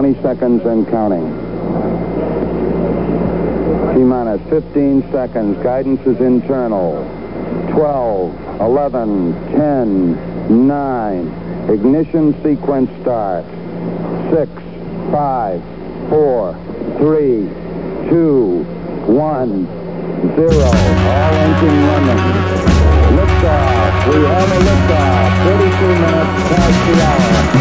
20 seconds and counting. T-minus 15 seconds. Guidance is internal. 12, 11, 10, 9. Ignition sequence starts. 6, 5, 4, 3, 2, 1, 0. All engine running. Liftoff. We have a liftoff. 32 minutes past the hour.